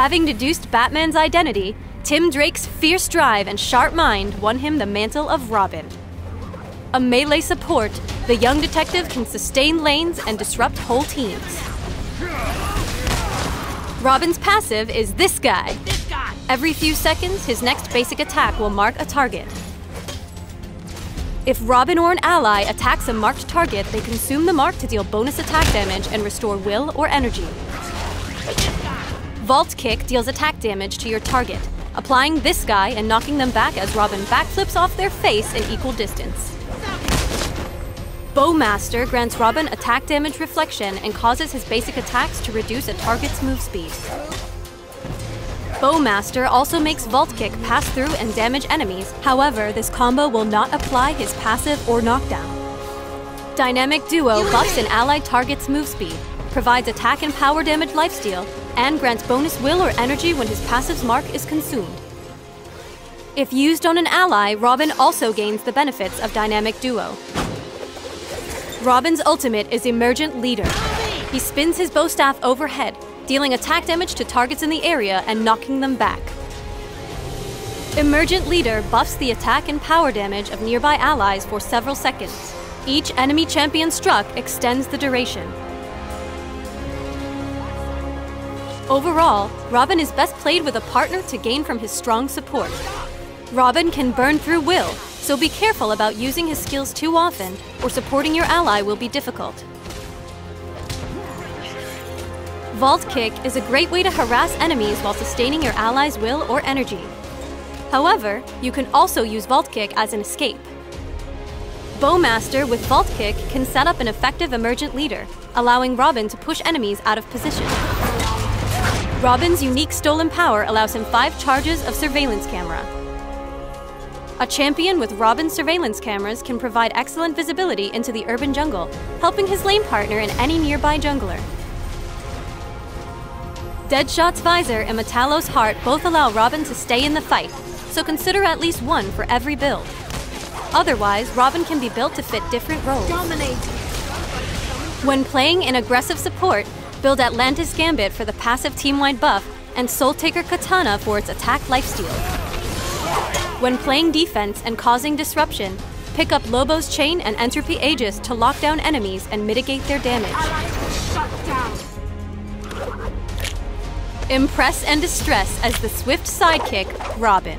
Having deduced Batman's identity, Tim Drake's fierce drive and sharp mind won him the mantle of Robin. A melee support, the young detective can sustain lanes and disrupt whole teams. Robin's passive is this guy. Every few seconds, his next basic attack will mark a target. If Robin or an ally attacks a marked target, they consume the mark to deal bonus attack damage and restore will or energy. Vault Kick deals attack damage to your target, applying this guy and knocking them back as Robin backflips off their face in equal distance. Bowmaster grants Robin attack damage reflection and causes his basic attacks to reduce a target's move speed. Bowmaster also makes Vault Kick pass through and damage enemies, however, this combo will not apply his passive or knockdown. Dynamic Duo buffs an allied target's move speed, provides attack and power damage lifesteal, and grants bonus will or energy when his passive's mark is consumed. If used on an ally, Robin also gains the benefits of Dynamic Duo. Robin's ultimate is Emergent Leader. He spins his bo staff overhead, dealing attack damage to targets in the area and knocking them back. Emergent Leader buffs the attack and power damage of nearby allies for several seconds. Each enemy champion struck extends the duration. Overall, Robin is best played with a partner to gain from his strong support. Robin can burn through will, so be careful about using his skills too often, or supporting your ally will be difficult. Vault Kick is a great way to harass enemies while sustaining your ally's will or energy. However, you can also use Vault Kick as an escape. Bowmaster with Vault Kick can set up an effective emergent leader, allowing Robin to push enemies out of position. Robin's unique stolen power allows him five charges of surveillance camera. A champion with Robin's surveillance cameras can provide excellent visibility into the urban jungle, helping his lane partner in any nearby jungler. Deadshot's Visor and Metallo's Heart both allow Robin to stay in the fight, so consider at least one for every build. Otherwise, Robin can be built to fit different roles. Dominate. When playing in aggressive support, build Atlantis Gambit for the passive team-wide buff and Soul Taker Katana for its attack lifesteal. When playing defense and causing disruption, pick up Lobo's Chain and Entropy Aegis to lock down enemies and mitigate their damage. Impress and distress as the swift sidekick, Robin.